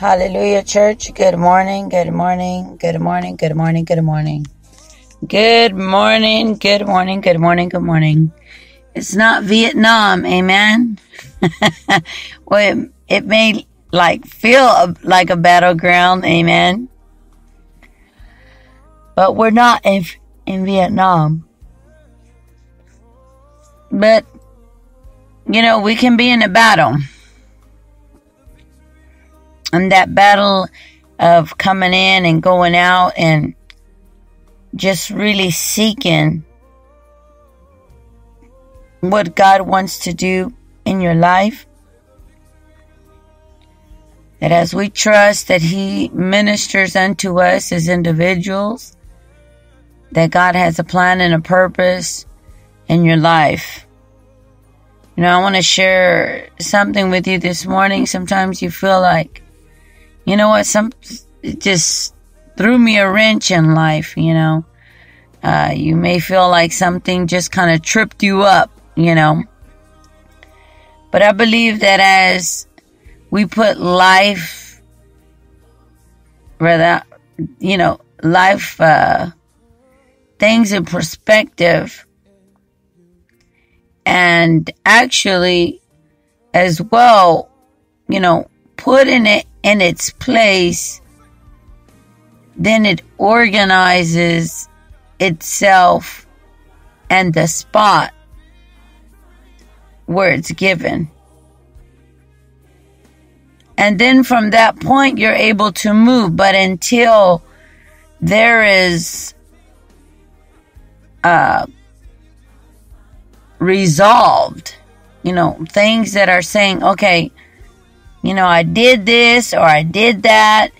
Hallelujah, church. Good morning, good morning, good morning, good morning, good morning. Good morning, good morning, good morning, good morning. It's not Vietnam, amen? well, it, it may like feel a, like a battleground, amen? But we're not in, in Vietnam. But, you know, we can be in a battle. And that battle of coming in and going out and just really seeking what God wants to do in your life. That as we trust that He ministers unto us as individuals, that God has a plan and a purpose in your life. You know, I want to share something with you this morning. Sometimes you feel like, you know what, some it just threw me a wrench in life, you know. Uh, you may feel like something just kind of tripped you up, you know. But I believe that as we put life, rather, you know, life, uh, things in perspective, and actually, as well, you know, putting it in its place, then it organizes itself and the spot where it's given. And then from that point, you're able to move. But until there is uh, resolved, you know, things that are saying, okay, you know, I did this or I did that,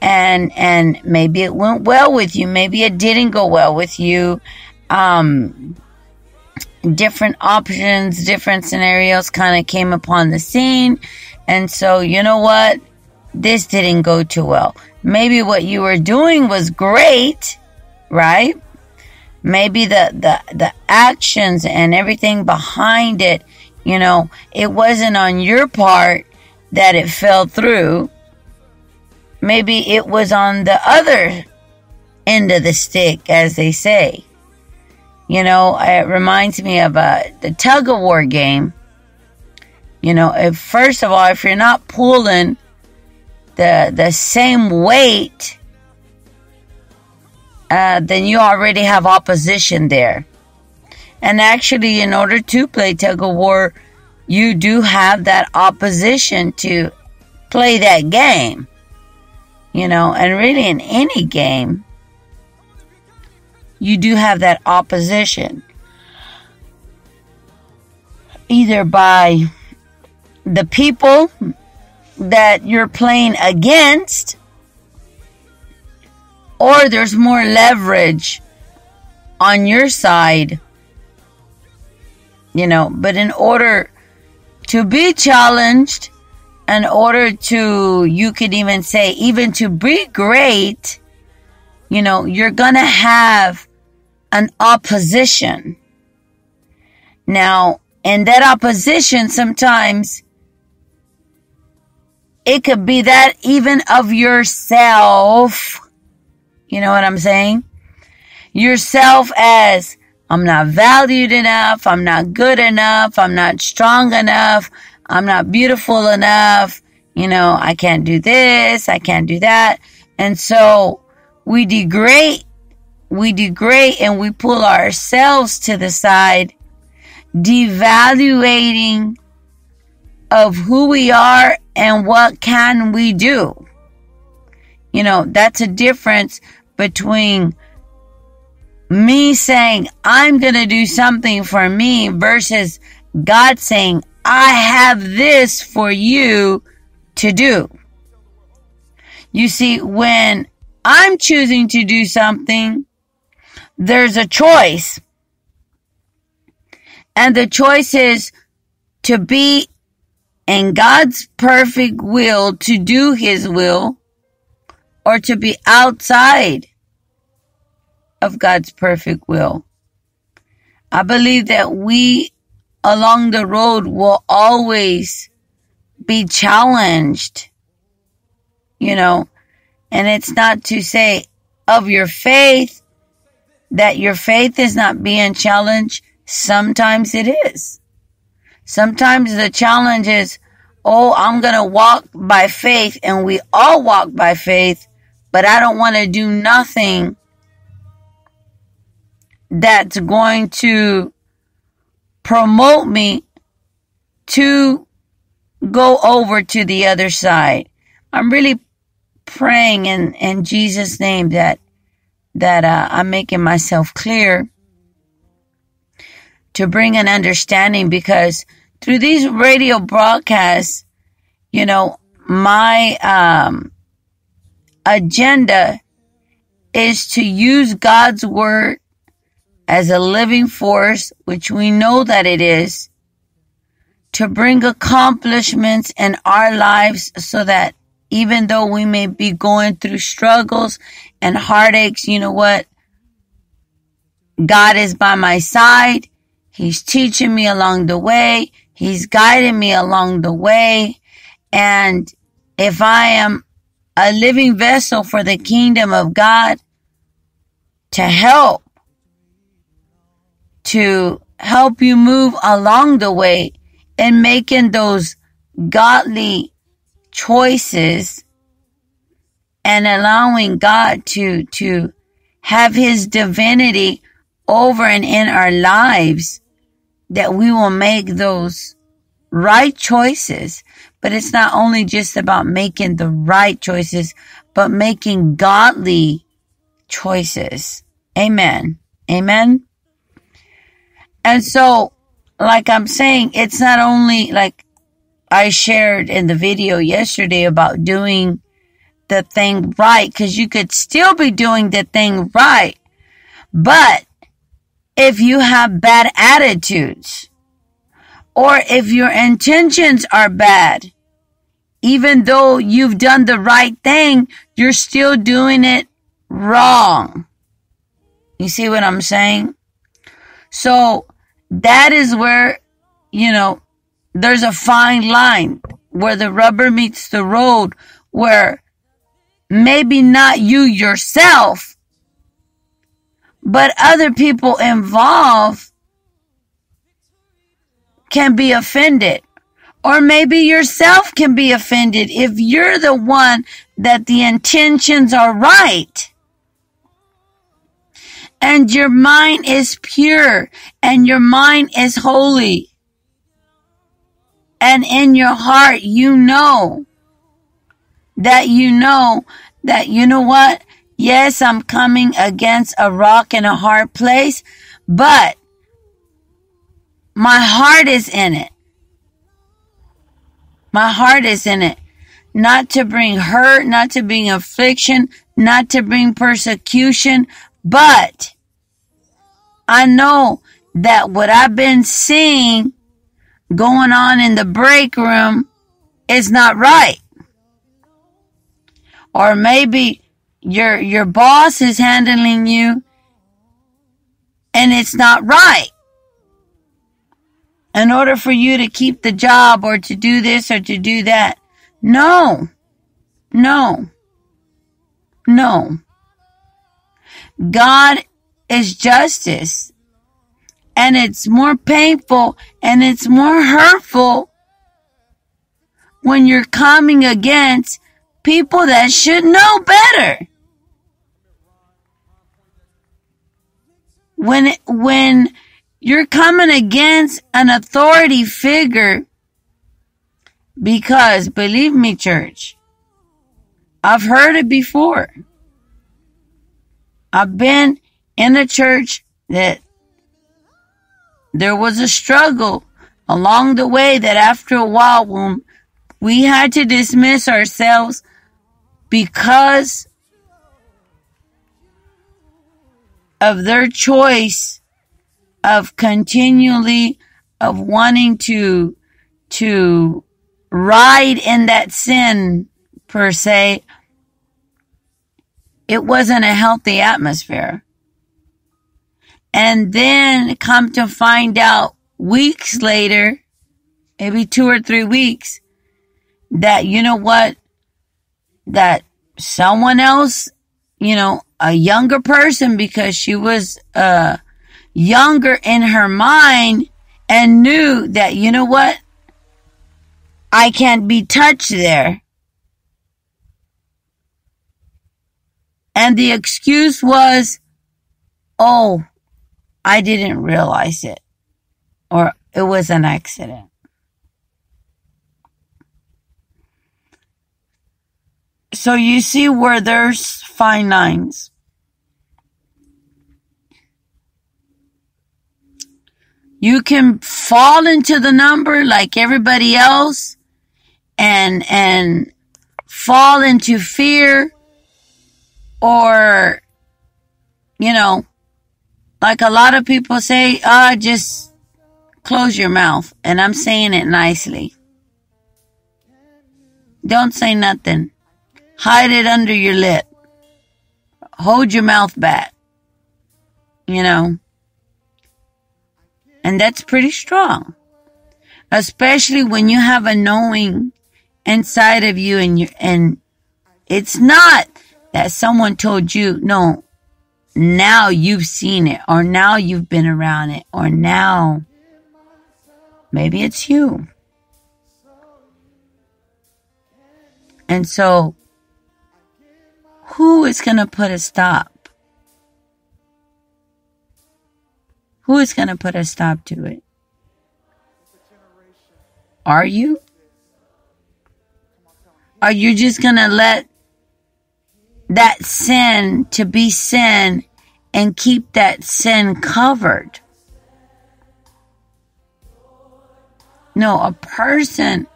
and and maybe it went well with you, maybe it didn't go well with you. Um, different options, different scenarios kind of came upon the scene, and so you know what, this didn't go too well. Maybe what you were doing was great, right? Maybe the the the actions and everything behind it, you know, it wasn't on your part that it fell through. Maybe it was on the other end of the stick, as they say. You know, it reminds me of uh, the tug of war game. You know, if first of all, if you're not pulling the the same weight, uh, then you already have opposition there. And actually, in order to play tug of war, you do have that opposition to play that game. You know, and really in any game, you do have that opposition. Either by the people that you're playing against, or there's more leverage on your side. You know, but in order to be challenged, in order to, you could even say, even to be great, you know, you're gonna have an opposition. Now, in that opposition, sometimes it could be that even of yourself. You know what I'm saying? Yourself as I'm not valued enough. I'm not good enough. I'm not strong enough. I'm not beautiful enough. You know, I can't do this. I can't do that. And so we degrade, we degrade and we pull ourselves to the side, devaluating of who we are and what can we do. You know, that's a difference between me saying, I'm going to do something for me versus God saying, I have this for you to do. You see, when I'm choosing to do something, there's a choice. And the choice is to be in God's perfect will to do His will or to be outside of God's perfect will. I believe that we along the road will always be challenged, you know, and it's not to say of your faith that your faith is not being challenged. Sometimes it is. Sometimes the challenge is, oh, I'm going to walk by faith and we all walk by faith, but I don't want to do nothing that's going to promote me to go over to the other side. I'm really praying in, in Jesus' name that that uh, I'm making myself clear to bring an understanding because through these radio broadcasts, you know, my um, agenda is to use God's word as a living force, which we know that it is, to bring accomplishments in our lives so that even though we may be going through struggles and heartaches, you know what? God is by my side. He's teaching me along the way. He's guiding me along the way. And if I am a living vessel for the kingdom of God to help to help you move along the way in making those godly choices and allowing God to, to have his divinity over and in our lives that we will make those right choices. But it's not only just about making the right choices, but making godly choices. Amen. Amen. And so, like I'm saying, it's not only like I shared in the video yesterday about doing the thing right, because you could still be doing the thing right. But if you have bad attitudes, or if your intentions are bad, even though you've done the right thing, you're still doing it wrong. You see what I'm saying? So that is where, you know, there's a fine line where the rubber meets the road where maybe not you yourself, but other people involved can be offended. Or maybe yourself can be offended if you're the one that the intentions are right and your mind is pure and your mind is holy. And in your heart, you know that you know that you know what? Yes, I'm coming against a rock and a hard place, but my heart is in it. My heart is in it. Not to bring hurt, not to bring affliction, not to bring persecution, but I know that what I've been seeing going on in the break room is not right. Or maybe your, your boss is handling you and it's not right. In order for you to keep the job or to do this or to do that. No. No. No. God is justice. And it's more painful and it's more hurtful when you're coming against people that should know better. When, when you're coming against an authority figure, because believe me, church, I've heard it before. I've been in a church that there was a struggle along the way that after a while we had to dismiss ourselves because of their choice of continually of wanting to to ride in that sin per se it wasn't a healthy atmosphere and then come to find out weeks later maybe 2 or 3 weeks that you know what that someone else you know a younger person because she was uh younger in her mind and knew that, you know what? I can't be touched there. And the excuse was, oh, I didn't realize it. Or it was an accident. So you see where there's fine lines. You can fall into the number like everybody else and, and fall into fear or, you know, like a lot of people say, ah, uh, just close your mouth. And I'm saying it nicely. Don't say nothing. Hide it under your lip. Hold your mouth back. You know, and that's pretty strong. Especially when you have a knowing inside of you and you and it's not that someone told you, no, now you've seen it or now you've been around it or now maybe it's you. And so who is going to put a stop? Who is going to put a stop to it? Are you? Are you just going to let that sin to be sin and keep that sin covered? No, a person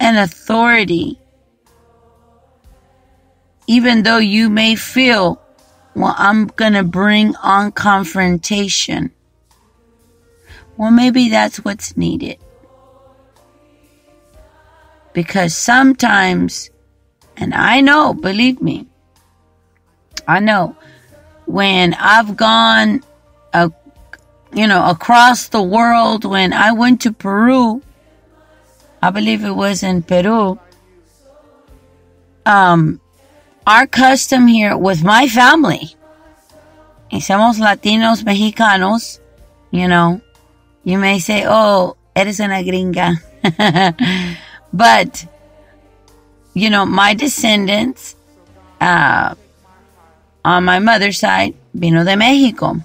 and authority, even though you may feel, well, I'm going to bring on confrontation. Well, maybe that's what's needed. Because sometimes, and I know, believe me, I know when I've gone, uh, you know, across the world, when I went to Peru, I believe it was in Peru, um, our custom here with my family, y somos Latinos, Mexicanos, you know, you may say, oh, eres una gringa. but, you know, my descendants, uh, on my mother's side, vino de Mexico.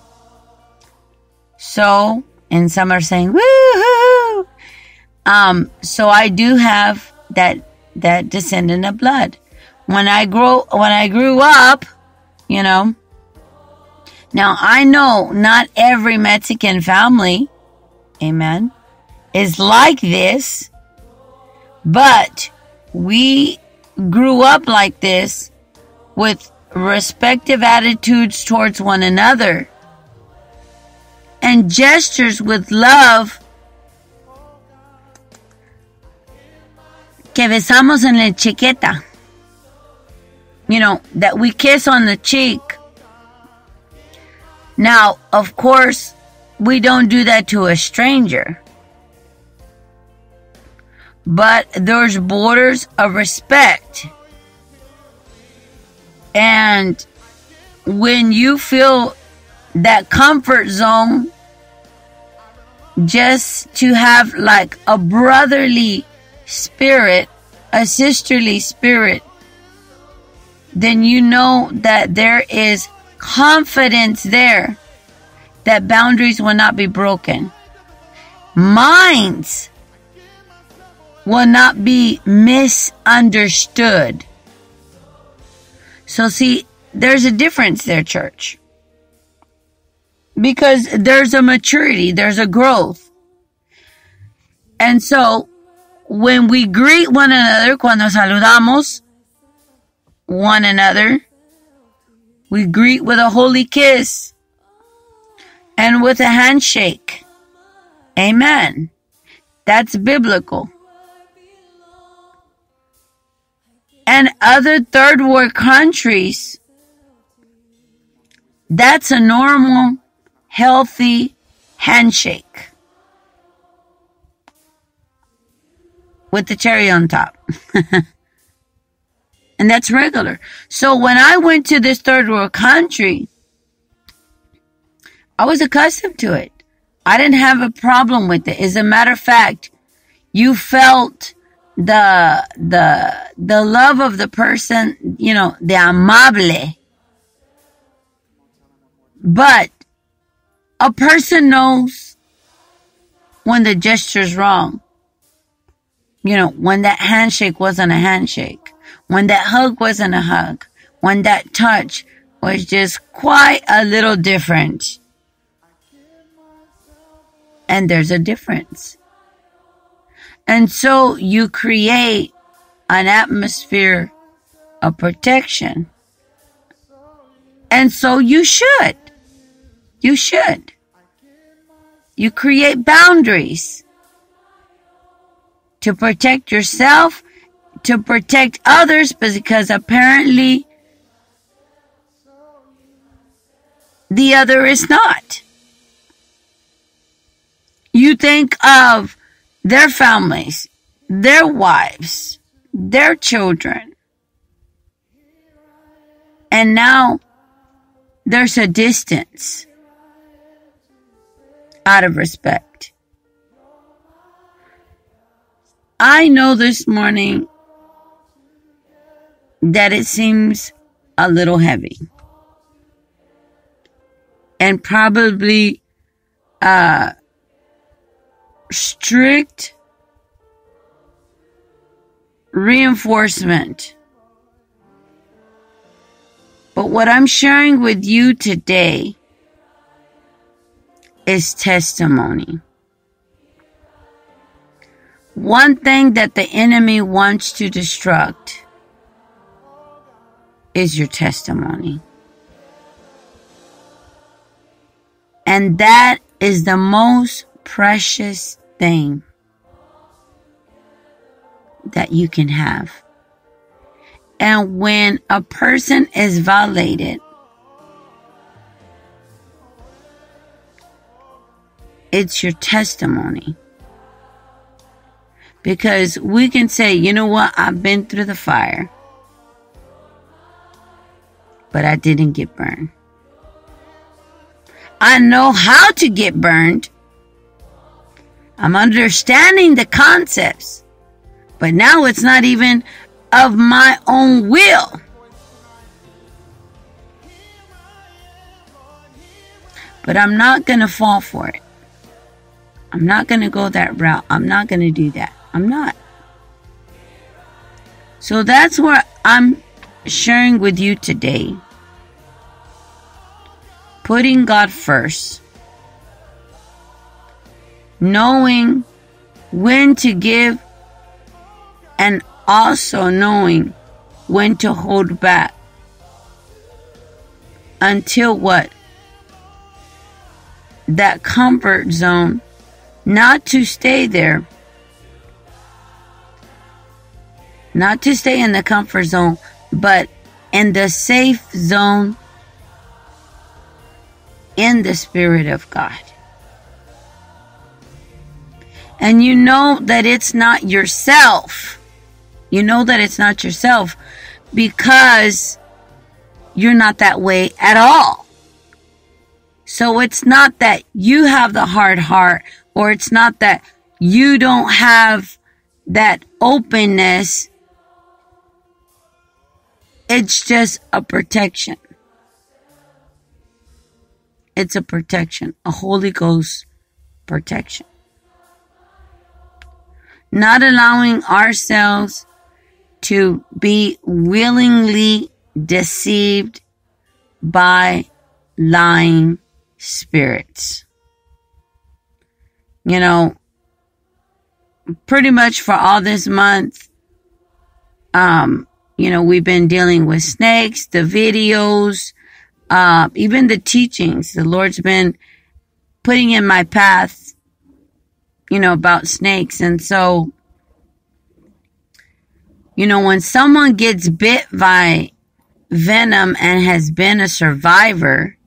So, and some are saying, woohoo! Um, so I do have that, that descendant of blood. When I grow, when I grew up, you know, now I know not every Mexican family amen, is like this, but we grew up like this with respective attitudes towards one another and gestures with love que besamos en la chiqueta. You know, that we kiss on the cheek. Now, of course, we don't do that to a stranger. But there's borders of respect. And when you feel that comfort zone, just to have like a brotherly spirit, a sisterly spirit, then you know that there is confidence there that boundaries will not be broken. Minds will not be misunderstood. So, see, there's a difference there, church. because there's a maturity, there's a growth. And so when we greet one another, cuando saludamos one another, we greet with a holy kiss and with a handshake. Amen. That's biblical. And other third world countries, that's a normal, healthy handshake with the cherry on top. and that's regular. So when I went to this third world country, I was accustomed to it. I didn't have a problem with it. As a matter of fact, you felt the, the, the love of the person, you know, the amable. But a person knows when the gesture's wrong. You know, when that handshake wasn't a handshake, when that hug wasn't a hug, when that touch was just quite a little different. And there's a difference. And so you create an atmosphere of protection. And so you should. You should. You create boundaries to protect yourself, to protect others, because apparently the other is not. You think of their families, their wives, their children. And now there's a distance out of respect. I know this morning that it seems a little heavy and probably uh, strict reinforcement. But what I'm sharing with you today is testimony. One thing that the enemy wants to destruct is your testimony. And that is the most precious thing that you can have. And when a person is violated, it's your testimony. Because we can say, you know what, I've been through the fire, but I didn't get burned. I know how to get burned, I'm understanding the concepts, but now it's not even of my own will. But I'm not going to fall for it. I'm not going to go that route. I'm not going to do that. I'm not. So that's what I'm sharing with you today. Putting God first knowing when to give and also knowing when to hold back. Until what? That comfort zone, not to stay there, not to stay in the comfort zone, but in the safe zone. In the Spirit of God. And you know that it's not yourself. You know that it's not yourself because you're not that way at all. So it's not that you have the hard heart or it's not that you don't have that openness. It's just a protection. It's a protection, a Holy Ghost protection not allowing ourselves to be willingly deceived by lying spirits. You know, pretty much for all this month, um, you know, we've been dealing with snakes, the videos, uh, even the teachings. The Lord's been putting in my path, you know, about snakes. And so, you know, when someone gets bit by venom and has been a survivor,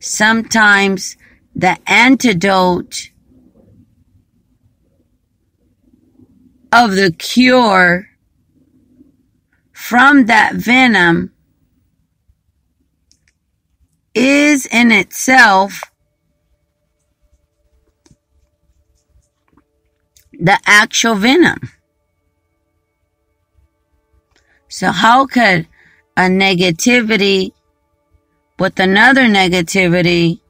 sometimes the antidote of the cure from that venom is in itself the actual venom. So how could a negativity with another negativity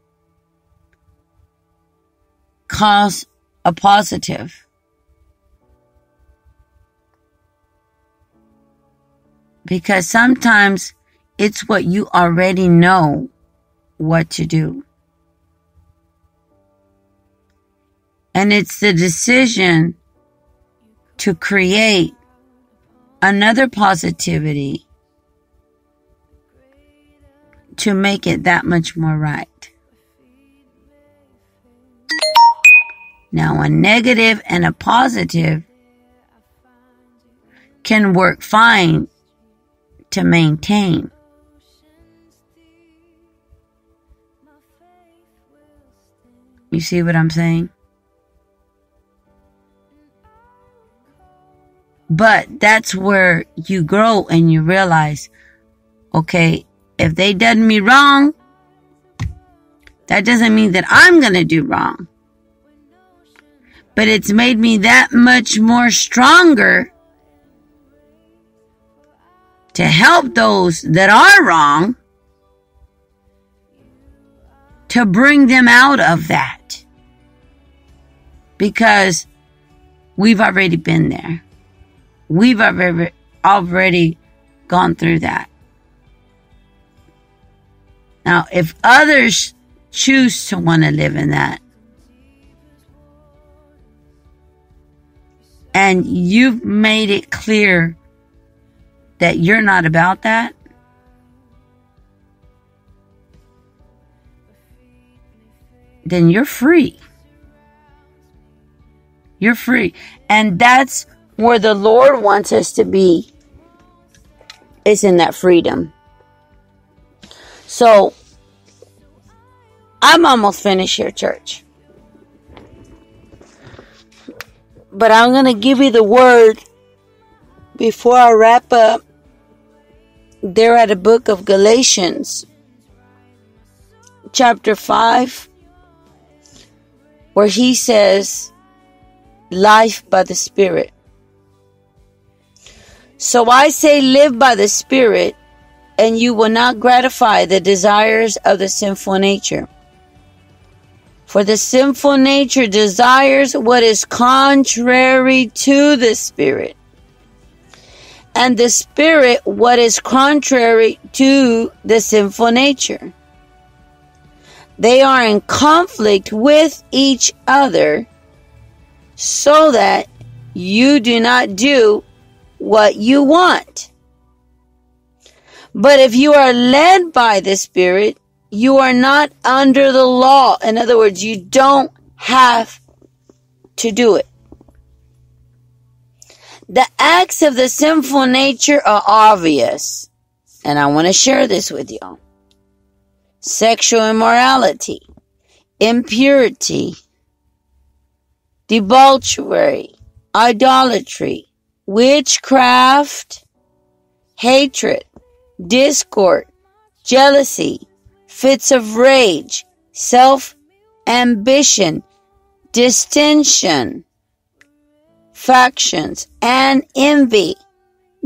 cause a positive? Because sometimes it's what you already know what to do. And it's the decision to create another positivity to make it that much more right. Now, a negative and a positive can work fine to maintain. You see what I'm saying? But that's where you grow and you realize, okay, if they done me wrong, that doesn't mean that I'm going to do wrong. But it's made me that much more stronger to help those that are wrong to bring them out of that. Because we've already been there. We've already, gone through that. Now, if others choose to want to live in that, and you've made it clear that you're not about that, then you're free. You're free. And that's where the Lord wants us to be, is in that freedom. So, I'm almost finished here, church. But I'm going to give you the word before I wrap up there at the book of Galatians, chapter 5, where he says, Life by the Spirit. So I say, live by the Spirit, and you will not gratify the desires of the sinful nature. For the sinful nature desires what is contrary to the Spirit and the spirit what is contrary to the sinful nature. They are in conflict with each other so that you do not do what you want. But if you are led by the Spirit, you are not under the law. In other words, you don't have to do it. The acts of the sinful nature are obvious, and I want to share this with you. Sexual immorality, impurity, debauchery, idolatry, witchcraft, hatred, discord, jealousy, fits of rage, self ambition, distension, factions, and envy,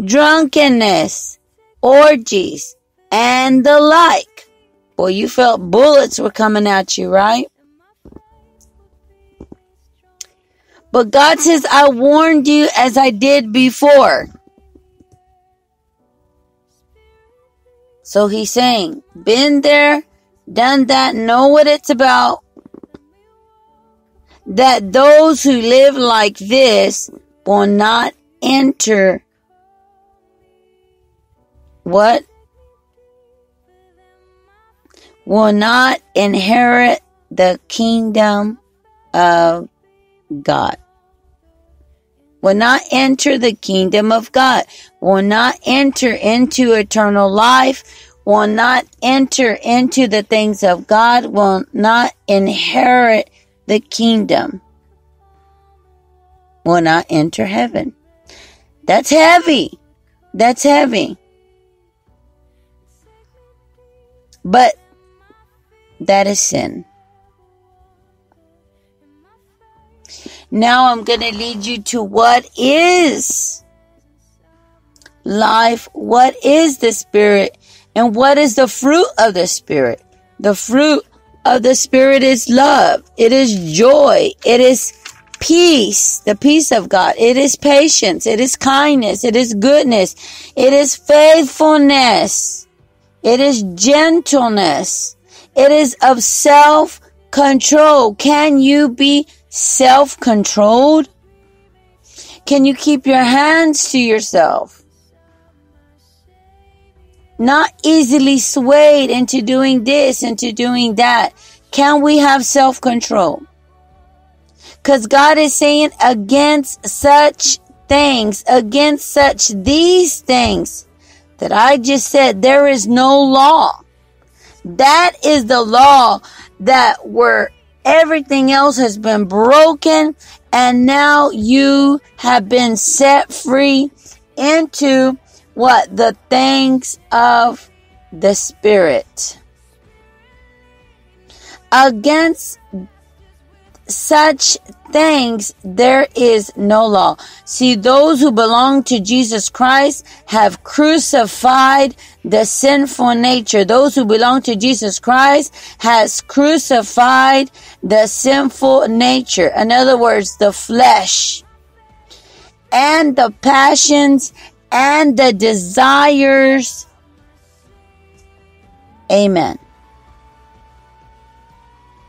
drunkenness, orgies, and the like. Boy, you felt bullets were coming at you, right? But God says, I warned you as I did before. So he's saying, been there, done that, know what it's about. That those who live like this will not enter what? Will not inherit the kingdom of God. Will not enter the kingdom of God. Will not enter into eternal life. Will not enter into the things of God. Will not inherit the kingdom. Will not enter heaven. That's heavy. That's heavy. But that is sin. Now I'm going to lead you to what is life, what is the Spirit, and what is the fruit of the Spirit. The fruit of the Spirit is love, it is joy, it is peace, the peace of God, it is patience, it is kindness, it is goodness, it is faithfulness, it is gentleness, it is of self control. Can you be self controlled? Can you keep your hands to yourself? Not easily swayed into doing this, into doing that. Can we have self control? Because God is saying against such things, against such these things that I just said, there is no law. That is the law that where everything else has been broken and now you have been set free into what? The things of the Spirit. Against such things there is no law. See, those who belong to Jesus Christ have crucified the sinful nature. Those who belong to Jesus Christ has crucified the sinful nature. In other words, the flesh and the passions and the desires. Amen.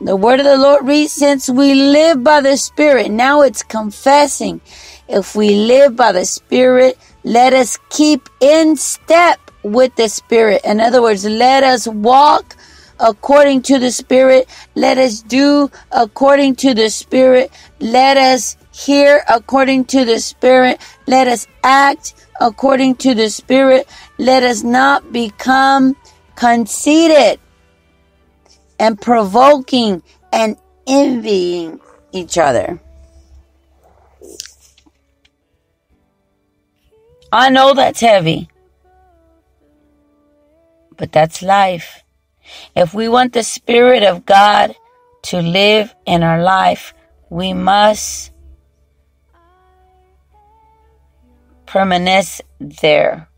The word of the Lord reads, since we live by the Spirit, now it's confessing. If we live by the Spirit, let us keep in step with the Spirit. In other words, let us walk according to the Spirit. Let us do according to the Spirit. Let us hear according to the Spirit. Let us act according to the Spirit. Let us not become conceited and provoking and envying each other. I know that's heavy, but that's life. If we want the Spirit of God to live in our life, we must permanence there.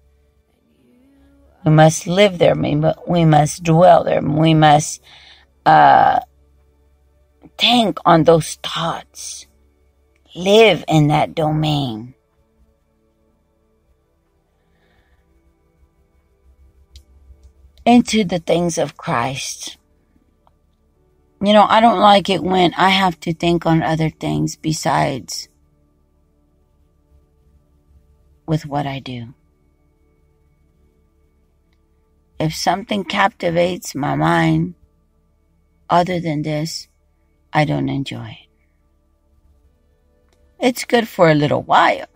We must live there. We must dwell there. We must uh, think on those thoughts. Live in that domain. Into the things of Christ. You know, I don't like it when I have to think on other things besides with what I do. If something captivates my mind, other than this, I don't enjoy it. It's good for a little while.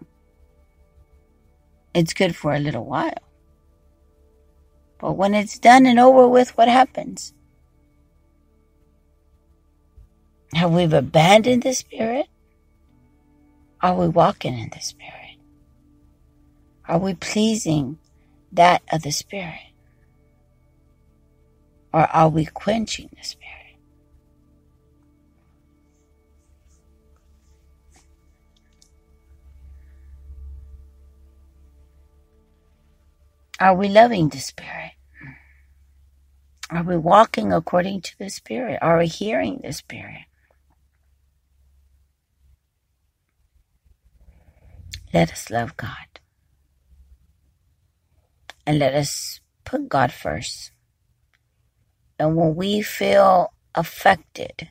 It's good for a little while. But when it's done and over with, what happens? Have we abandoned the Spirit? Are we walking in the Spirit? Are we pleasing that of the Spirit? Or are we quenching the Spirit? Are we loving the Spirit? Are we walking according to the Spirit? Are we hearing the Spirit? Let us love God. And let us put God first And when we feel affected,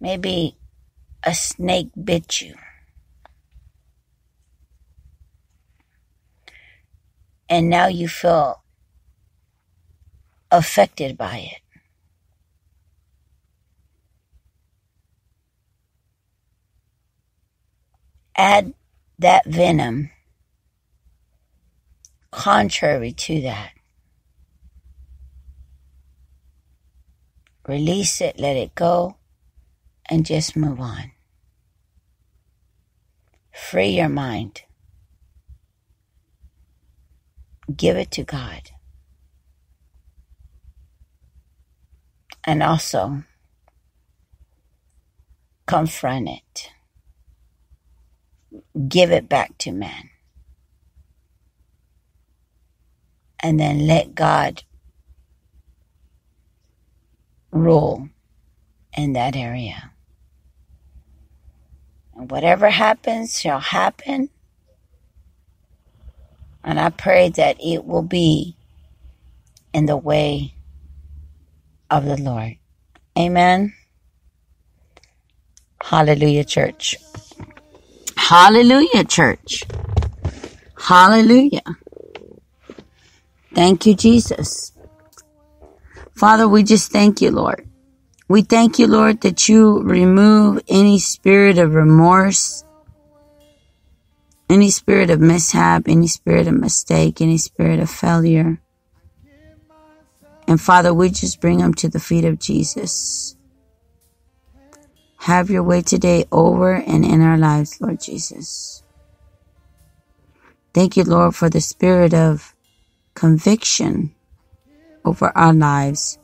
maybe a snake bit you. And now you feel affected by it. Add that venom contrary to that. Release it, let it go, and just move on. Free your mind. Give it to God. And also confront it. Give it back to man. And then let God rule in that area. And whatever happens shall happen. And I pray that it will be in the way of the Lord. Amen. Hallelujah, church. Hallelujah, church. Hallelujah. Thank you, Jesus. Father, we just thank you, Lord. We thank you, Lord, that you remove any spirit of remorse, any spirit of mishap, any spirit of mistake, any spirit of failure. And Father, we just bring them to the feet of Jesus. Have your way today over and in our lives, Lord Jesus. Thank you, Lord, for the spirit of conviction over our lives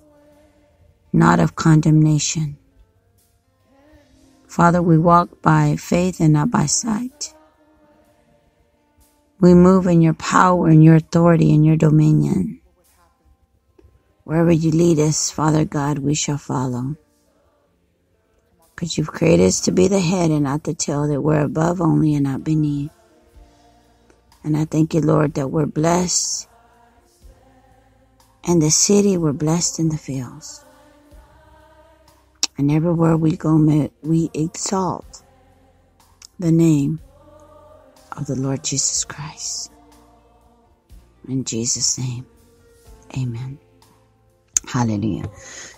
not of condemnation. Father, we walk by faith and not by sight. We move in your power and your authority and your dominion. Wherever you lead us, Father God, we shall follow. Because you've created us to be the head and not the tail, that we're above only and not beneath. And I thank you, Lord, that we're blessed in the city, we're blessed in the fields. And everywhere we go, we exalt the name of the Lord Jesus Christ. In Jesus' name, amen. Hallelujah.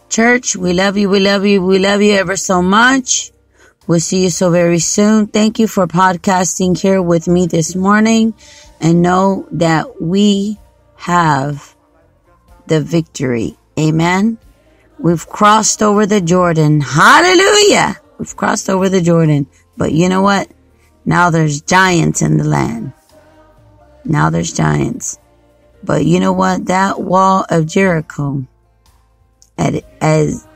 Church, we love you, we love you, we love you ever so much. We'll see you so very soon. Thank you for podcasting here with me this morning and know that we have the victory. Amen. We've crossed over the Jordan. Hallelujah. We've crossed over the Jordan. But you know what? Now there's giants in the land. Now there's giants. But you know what? That wall of Jericho at as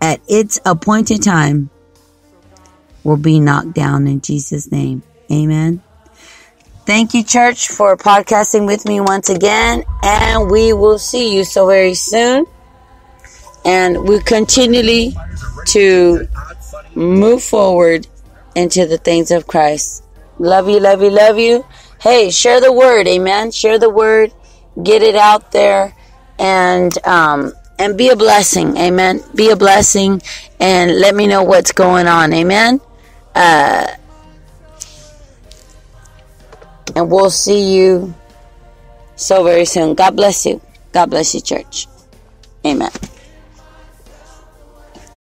at its appointed time will be knocked down in Jesus name. Amen. Thank you, church, for podcasting with me once again. And we will see you so very soon. And we continually to move forward into the things of Christ. Love you, love you, love you. Hey, share the word. Amen. Share the word. Get it out there and, um, and be a blessing. Amen. Be a blessing and let me know what's going on. Amen. Uh, and we'll see you so very soon. God bless you. God bless you, church. Amen.